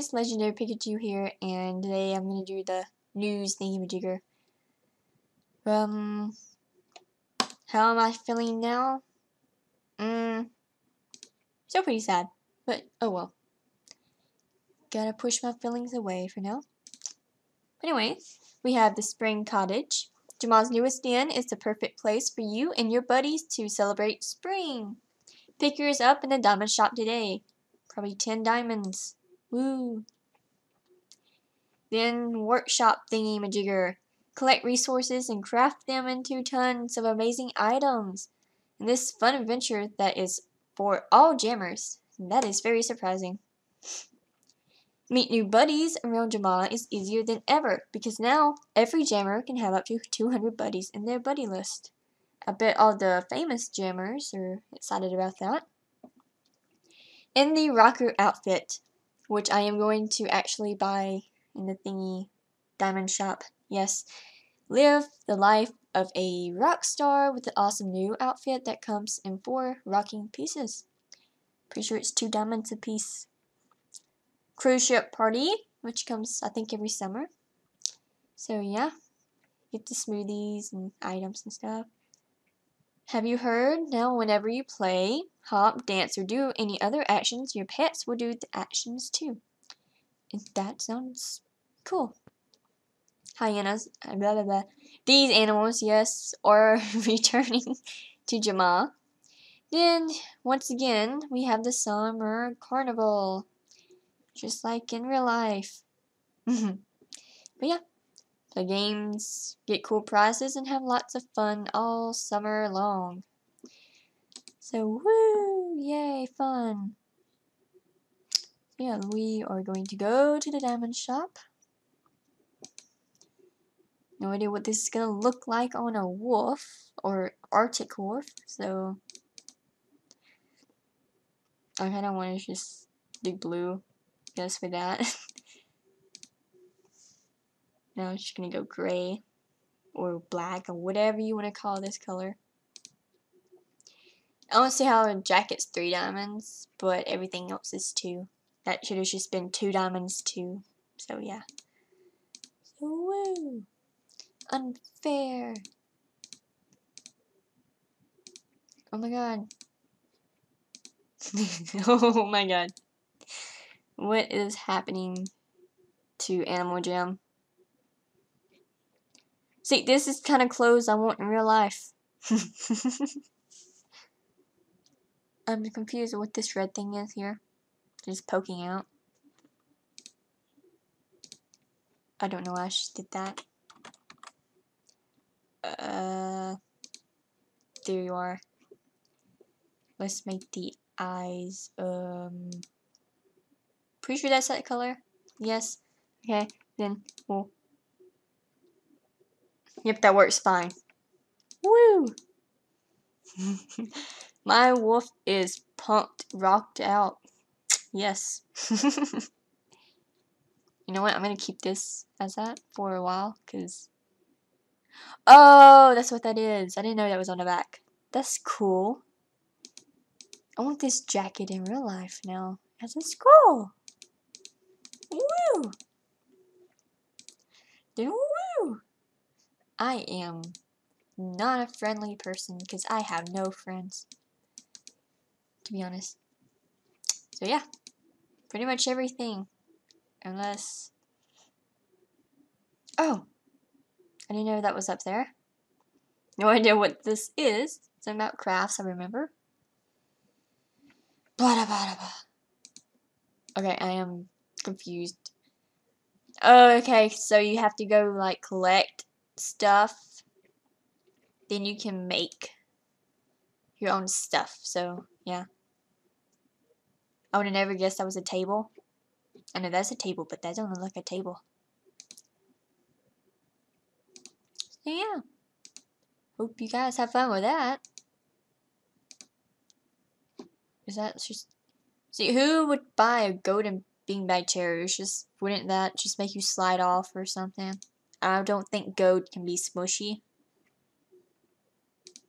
guys, Legendary Pikachu here, and today I'm gonna do the news thingy-majigger. Um, how am I feeling now? Mm, still pretty sad, but oh well. Gotta push my feelings away for now. But Anyway, we have the Spring Cottage. Jamaa's newest den is the perfect place for you and your buddies to celebrate spring. Pick yours up in the diamond shop today. Probably 10 diamonds. Woo! Then workshop thingy majigger. Collect resources and craft them into tons of amazing items. In this fun adventure that is for all jammers. That is very surprising. Meet new buddies around Jamaa is easier than ever because now every jammer can have up to 200 buddies in their buddy list. I bet all the famous jammers are excited about that. In the rocker outfit, which I am going to actually buy in the thingy diamond shop. Yes, live the life of a rock star with the awesome new outfit that comes in four rocking pieces. Pretty sure it's two diamonds a piece. Cruise ship party, which comes I think every summer. So yeah, get the smoothies and items and stuff. Have you heard? Now whenever you play, hop, dance, or do any other actions, your pets will do the actions too. And that sounds cool. Hyenas, blah blah blah. These animals, yes, are returning to Jamaa. Then, once again, we have the summer carnival. Just like in real life. but yeah, play games, get cool prizes, and have lots of fun all summer long. So, woo! Yay, fun! Yeah, we are going to go to the diamond shop. No idea what this is gonna look like on a wolf or Arctic wolf, so I kind of want to just do blue, guess for that. now I'm just gonna go gray or black or whatever you want to call this color. I want to see how a jacket's three diamonds, but everything else is two. That should have just been two diamonds too. So yeah. So woo! Unfair. Oh my god. oh my god. What is happening to Animal Jam? See, this is kind of clothes I want in real life. I'm confused what this red thing is here. Just poking out. I don't know why I just did that. Uh, there you are. Let's make the eyes, um, pretty sure that's that color. Yes. Okay, then we'll, yep, that works fine. Woo! My wolf is pumped, rocked out. Yes. you know what? I'm going to keep this as that for a while because. Oh, that's what that is. I didn't know that was on the back. That's cool. I want this jacket in real life now as a scroll. Woo! Woo! I am not a friendly person because I have no friends. To be honest. So yeah, pretty much everything. Unless... Oh! I didn't know that was up there. No idea what this is. It's about crafts, I remember. Blah, blah, blah, blah. Okay, I am confused. Oh, okay, so you have to go, like, collect stuff. Then you can make your own stuff. So, yeah. I would have never guessed that was a table. I know that's a table, but that doesn't look like a table. So yeah. Hope you guys have fun with that. Is that just... See, who would buy a golden beanbag chair? It's just, wouldn't that just make you slide off or something? I don't think goat can be smushy.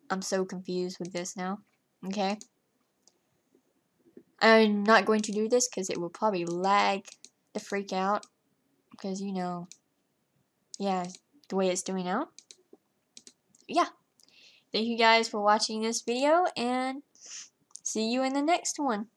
I'm so confused with this now. Okay. I'm not going to do this because it will probably lag the freak out because you know, yeah, the way it's doing out. Yeah. Thank you guys for watching this video and see you in the next one.